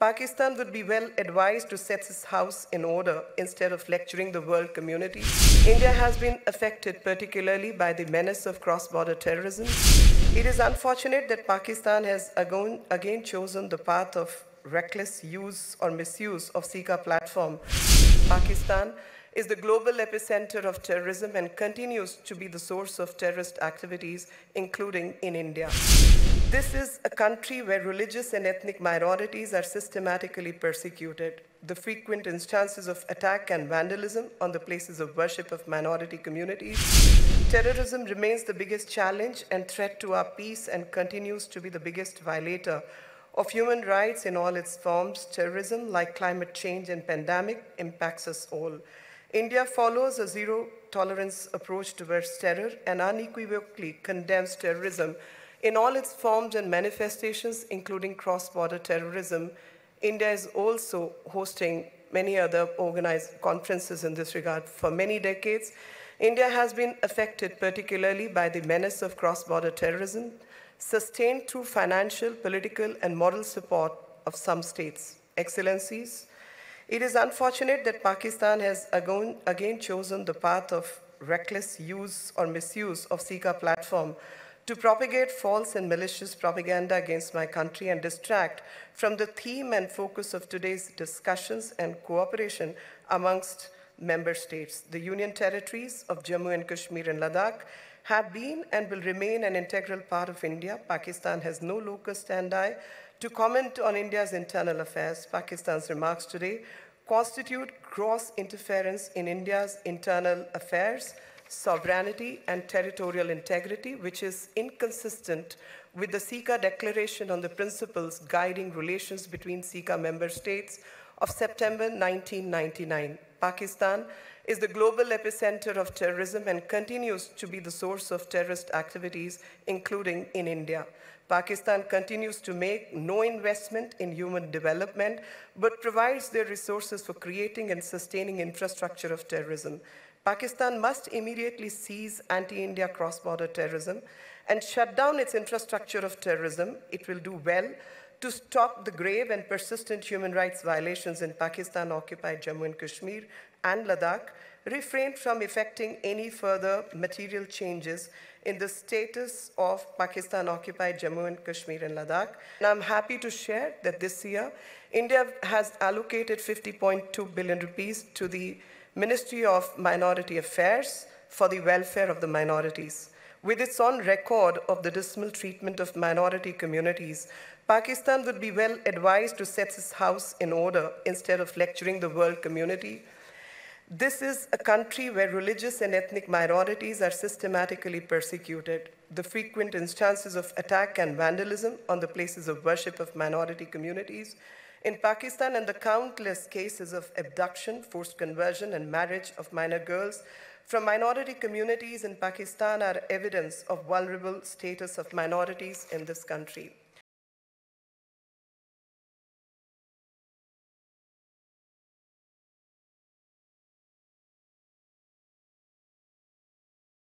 Pakistan would be well advised to set its house in order instead of lecturing the world community. India has been affected particularly by the menace of cross-border terrorism. It is unfortunate that Pakistan has again chosen the path of reckless use or misuse of CICA platform. Pakistan is the global epicenter of terrorism and continues to be the source of terrorist activities, including in India. This is a country where religious and ethnic minorities are systematically persecuted. The frequent instances of attack and vandalism on the places of worship of minority communities. Terrorism remains the biggest challenge and threat to our peace and continues to be the biggest violator of human rights in all its forms. Terrorism, like climate change and pandemic, impacts us all. India follows a zero tolerance approach towards terror and unequivocally condemns terrorism in all its forms and manifestations, including cross-border terrorism, India is also hosting many other organized conferences in this regard. For many decades, India has been affected particularly by the menace of cross-border terrorism, sustained through financial, political, and moral support of some states. Excellencies, it is unfortunate that Pakistan has again chosen the path of reckless use or misuse of CICA platform to propagate false and malicious propaganda against my country and distract from the theme and focus of today's discussions and cooperation amongst member states. The Union territories of Jammu and Kashmir and Ladakh have been and will remain an integral part of India. Pakistan has no locus standi to comment on India's internal affairs. Pakistan's remarks today constitute gross interference in India's internal affairs sovereignty and territorial integrity, which is inconsistent with the CICA Declaration on the Principles Guiding Relations between CICA Member States of September 1999. Pakistan is the global epicenter of terrorism and continues to be the source of terrorist activities, including in India. Pakistan continues to make no investment in human development, but provides their resources for creating and sustaining infrastructure of terrorism. Pakistan must immediately seize anti-India cross-border terrorism and shut down its infrastructure of terrorism. It will do well to stop the grave and persistent human rights violations in Pakistan-occupied Jammu and Kashmir and Ladakh, refrain from effecting any further material changes in the status of Pakistan-occupied Jammu and Kashmir and Ladakh. And I'm happy to share that this year, India has allocated 50.2 billion rupees to the Ministry of Minority Affairs for the welfare of the minorities. With its own record of the dismal treatment of minority communities, Pakistan would be well advised to set its house in order instead of lecturing the world community. This is a country where religious and ethnic minorities are systematically persecuted. The frequent instances of attack and vandalism on the places of worship of minority communities in Pakistan and the countless cases of abduction, forced conversion, and marriage of minor girls from minority communities in Pakistan are evidence of vulnerable status of minorities in this country.